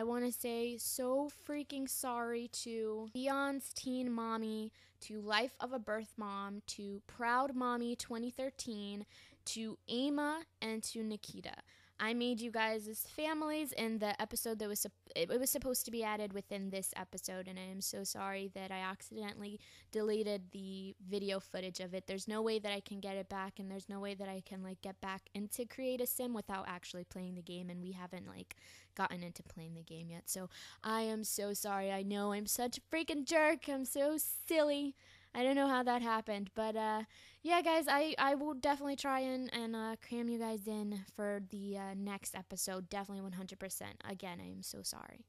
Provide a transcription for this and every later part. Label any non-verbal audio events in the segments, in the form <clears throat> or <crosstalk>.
I want to say so freaking sorry to Dion's Teen Mommy, to Life of a Birth Mom, to Proud Mommy 2013, to Ama, and to Nikita. I made you guys families in the episode that was it was supposed to be added within this episode, and I am so sorry that I accidentally deleted the video footage of it. There's no way that I can get it back, and there's no way that I can like get back into create a sim without actually playing the game, and we haven't like gotten into playing the game yet. So I am so sorry. I know I'm such a freaking jerk. I'm so silly. I don't know how that happened, but uh, yeah, guys, I, I will definitely try and, and uh, cram you guys in for the uh, next episode. Definitely 100%. Again, I am so sorry.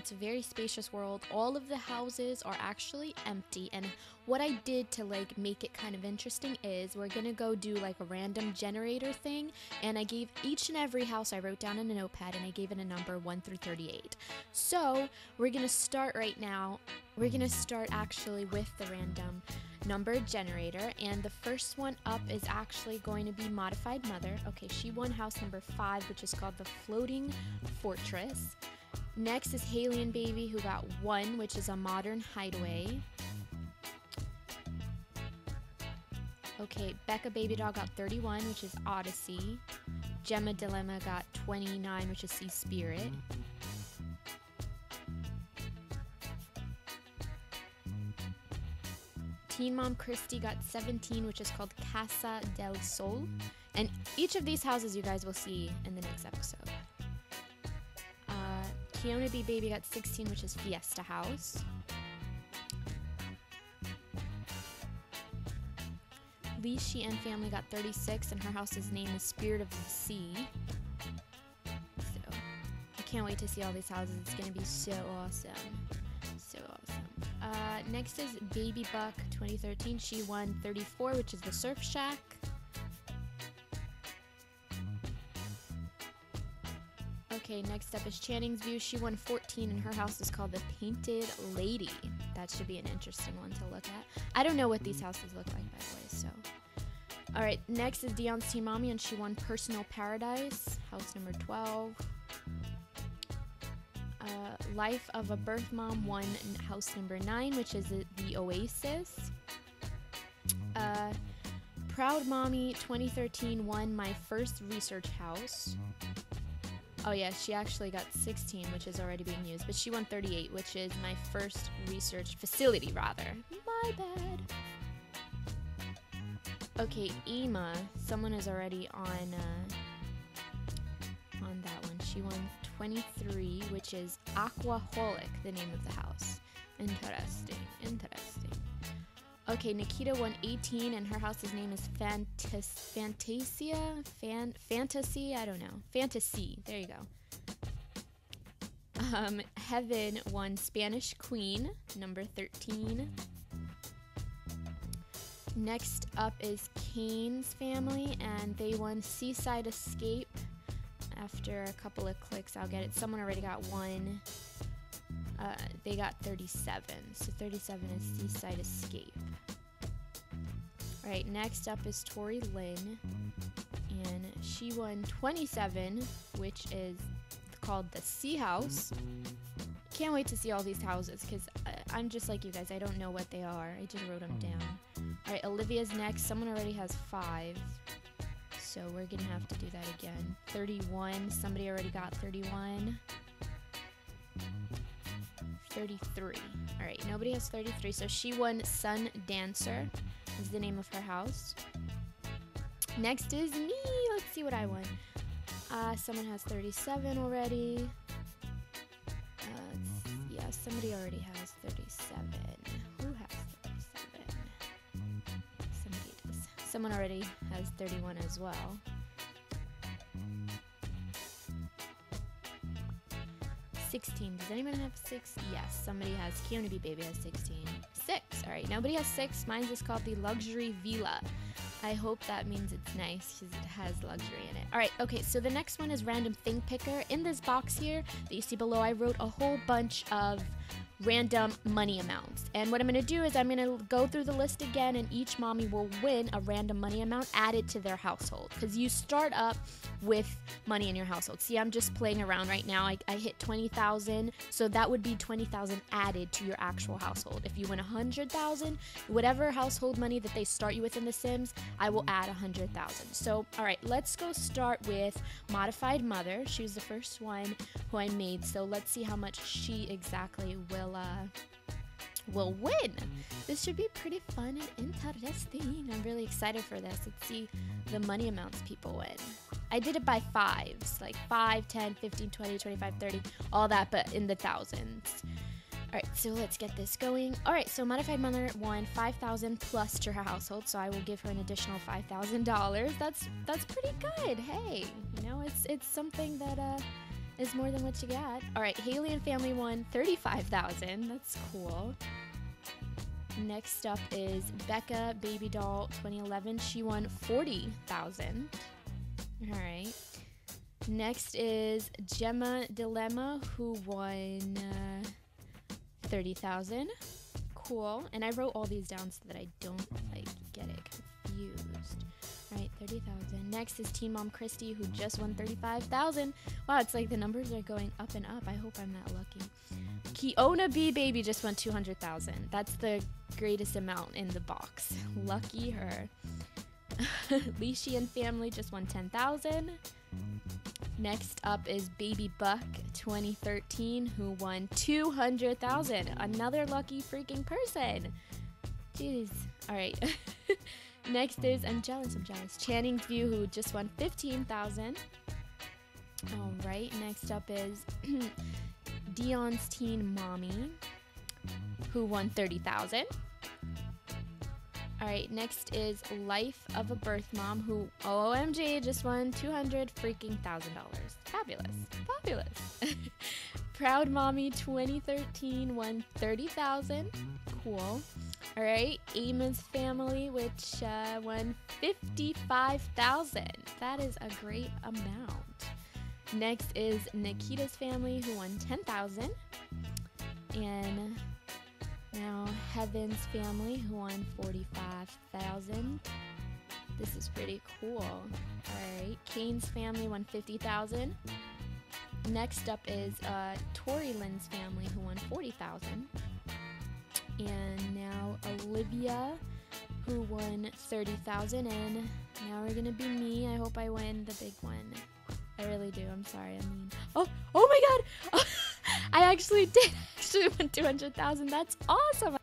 It's a very spacious world. All of the houses are actually empty. And what I did to like make it kind of interesting is we're gonna go do like a random generator thing. And I gave each and every house I wrote down in a notepad and I gave it a number 1 through 38. So we're gonna start right now. We're gonna start actually with the random number generator and the first one up is actually going to be modified mother okay she won house number five which is called the floating fortress next is Haley and baby who got one which is a modern hideaway okay becca baby doll got 31 which is odyssey gemma dilemma got 29 which is sea spirit Teen Mom Christy got 17, which is called Casa del Sol. And each of these houses you guys will see in the next episode. Kiona B Baby got 16, which is Fiesta House. Lee and family got 36, and her house's name is Spirit of the Sea. So, I can't wait to see all these houses. It's gonna be so awesome. so awesome. Uh, next is Baby Buck 2013. She won 34, which is the Surf Shack. Okay, next up is Channing's View. She won 14, and her house is called the Painted Lady. That should be an interesting one to look at. I don't know what these houses look like, by the way, so. All right, next is Dion's Teen Mommy, and she won Personal Paradise, house number 12. Life of a Birth Mom won house number nine, which is the Oasis. Uh, Proud Mommy 2013 won my first research house. Oh yeah, she actually got 16, which is already being used, but she won 38, which is my first research facility, rather. My bad. Okay, Ema, someone is already on uh, on that one. She won 23, which is Aquaholic, the name of the house. Interesting, interesting. Okay, Nikita won 18, and her house's name is Fantas Fantasia? Fan Fantasy? I don't know. Fantasy. There you go. Um, Heaven won Spanish Queen, number 13. Next up is Kane's family, and they won Seaside Escape, after a couple of clicks, I'll get it. Someone already got one. Uh, they got 37. So 37 is Seaside Escape. All right, next up is Tori Lynn, and she won 27, which is called the Sea House. Can't wait to see all these houses because uh, I'm just like you guys. I don't know what they are. I just wrote them hmm. down. All right, Olivia's next. Someone already has five. So we're going to have to do that again. 31. Somebody already got 31. 33. All right, nobody has 33. So she won Sun Dancer is the name of her house. Next is me. Let's see what I won. Uh, someone has 37 already. Uh, yeah, somebody already has 37. Who has 37? Somebody does. Someone already has 31 as well. Sixteen. Does anyone have six? Yes, somebody has. B Baby has sixteen. Six. All right. Nobody has six. Mine's is called the Luxury Villa. I hope that means it's nice because it has luxury in it. All right, okay, so the next one is Random Thing Picker. In this box here that you see below, I wrote a whole bunch of random money amounts. And what I'm going to do is I'm going to go through the list again, and each mommy will win a random money amount added to their household. Because you start up with money in your household. See, I'm just playing around right now. I, I hit 20,000, so that would be 20,000 added to your actual household. If you win 100,000, whatever household money that they start you with in The Sims, I will add 100,000. So, all right, let's go start with Modified Mother. She was the first one who I made, so let's see how much she exactly will uh, will win. This should be pretty fun and interesting. I'm really excited for this. Let's see the money amounts people win. I did it by fives, like 5, 10, 15, 20, 25, 30, all that, but in the thousands. All right, so let's get this going. All right, so Modified Mother won 5000 plus to her household, so I will give her an additional $5,000. That's that's pretty good. Hey, you know, it's it's something that uh is more than what you got. All right, Haley and family won 35,000. That's cool. Next up is Becca Baby Doll 2011. She won 40,000. All right. Next is Gemma Dilemma who won uh, 30,000. Cool. And I wrote all these down so that I don't like get it confused. All right, 30,000. Next is Teen Mom Christy, who just won 35,000. Wow, it's like the numbers are going up and up. I hope I'm that lucky. Keona B Baby just won 200,000. That's the greatest amount in the box. Lucky her. <laughs> Lishi and family just won 10,000. Next up is Baby Buck 2013, who won 200,000. Another lucky freaking person. Jeez. All right. <laughs> Next is I'm jealous, I'm jealous. Channing's View, who just won 15,000. All right. Next up is <clears throat> Dion's Teen Mommy, who won 30,000. All right, next is Life of a Birth Mom, who OMG just won 200 freaking thousand dollars. Fabulous, fabulous. <laughs> Proud Mommy 2013 won 30,000. Cool. All right, Eamon's family, which uh, won 55,000. That is a great amount. Next is Nikita's family, who won 10,000. And now Heaven's family, who won 45,000. This is pretty cool. All right, Kane's family won 50,000. Next up is uh, Tori Lynn's family, who won 40,000. And Olivia, who won 30,000. And now we're gonna be me. I hope I win the big one. I really do. I'm sorry. I mean, oh, oh my God! <laughs> I actually did <laughs> actually win 200,000. That's awesome.